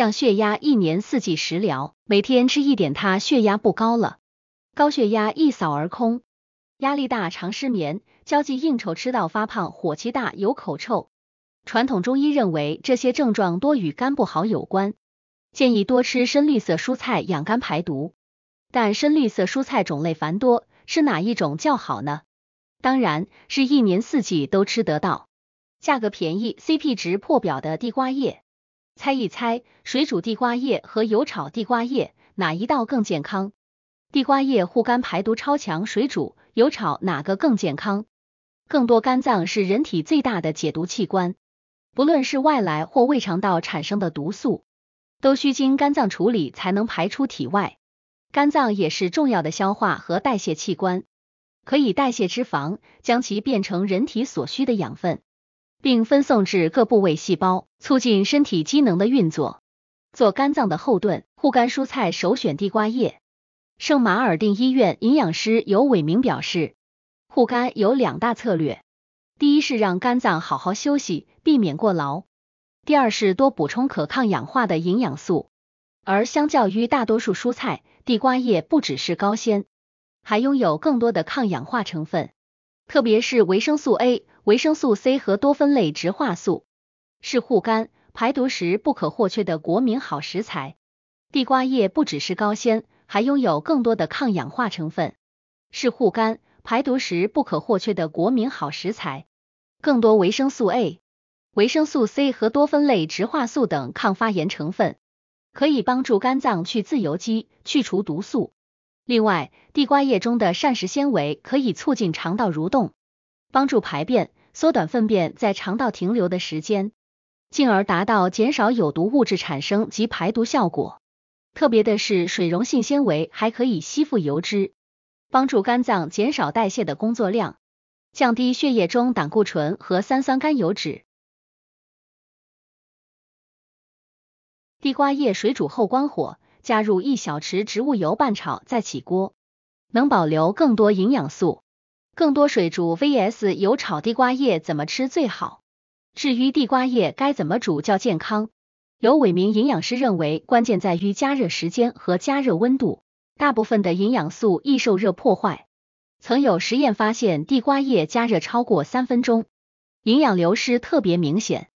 降血压一年四季食疗，每天吃一点它，血压不高了，高血压一扫而空。压力大常失眠，交际应酬吃到发胖，火气大有口臭。传统中医认为这些症状多与肝不好有关，建议多吃深绿色蔬菜养肝排毒。但深绿色蔬菜种类繁多，吃哪一种较好呢？当然是一年四季都吃得到，价格便宜、CP 值破表的地瓜叶。猜一猜，水煮地瓜叶和油炒地瓜叶哪一道更健康？地瓜叶护肝排毒超强，水煮、油炒哪个更健康？更多肝脏是人体最大的解毒器官。不论是外来或胃肠道产生的毒素，都需经肝脏处理才能排出体外。肝脏也是重要的消化和代谢器官，可以代谢脂肪，将其变成人体所需的养分，并分送至各部位细胞，促进身体机能的运作。做肝脏的后盾，护肝蔬菜首选地瓜叶。圣马尔定医院营养师尤伟明表示，护肝有两大策略。第一是让肝脏好好休息，避免过劳；第二是多补充可抗氧化的营养素。而相较于大多数蔬菜，地瓜叶不只是高纤，还拥有更多的抗氧化成分，特别是维生素 A、维生素 C 和多酚类植化素，是护肝排毒时不可或缺的国民好食材。地瓜叶不只是高纤，还拥有更多的抗氧化成分，是护肝排毒时不可或缺的国民好食材。更多维生素 A、维生素 C 和多酚类植化素等抗发炎成分，可以帮助肝脏去自由基、去除毒素。另外，地瓜叶中的膳食纤维可以促进肠道蠕动，帮助排便，缩短粪便在肠道停留的时间，进而达到减少有毒物质产生及排毒效果。特别的是，水溶性纤维还可以吸附油脂，帮助肝脏减少代谢的工作量。降低血液中胆固醇和三酸甘油脂。地瓜叶水煮后关火，加入一小匙植物油拌炒，再起锅，能保留更多营养素。更多水煮 vs 油炒地瓜叶怎么吃最好？至于地瓜叶该怎么煮较健康？有伟明营养师认为，关键在于加热时间和加热温度，大部分的营养素易受热破坏。曾有实验发现，地瓜叶加热超过三分钟，营养流失特别明显，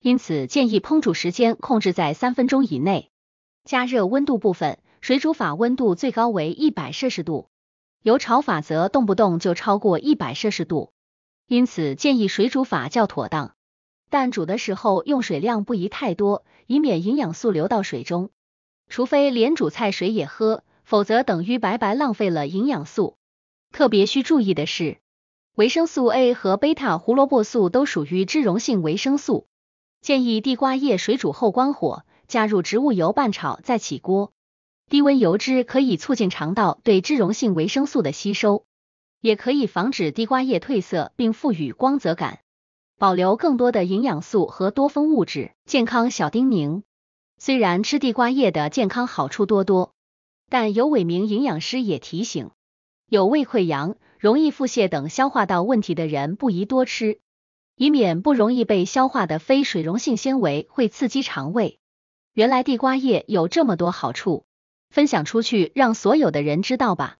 因此建议烹煮时间控制在三分钟以内。加热温度部分，水煮法温度最高为一百摄氏度，油炒法则动不动就超过一百摄氏度，因此建议水煮法较妥当。但煮的时候用水量不宜太多，以免营养素流到水中，除非连煮菜水也喝，否则等于白白浪费了营养素。特别需注意的是，维生素 A 和贝塔胡萝卜素都属于脂溶性维生素，建议地瓜叶水煮后关火，加入植物油拌炒，再起锅。低温油脂可以促进肠道对脂溶性维生素的吸收，也可以防止地瓜叶褪色并赋予光泽感，保留更多的营养素和多酚物质。健康小叮咛：虽然吃地瓜叶的健康好处多多，但有伟明营养师也提醒。有胃溃疡、容易腹泻等消化道问题的人不宜多吃，以免不容易被消化的非水溶性纤维会刺激肠胃。原来地瓜叶有这么多好处，分享出去让所有的人知道吧。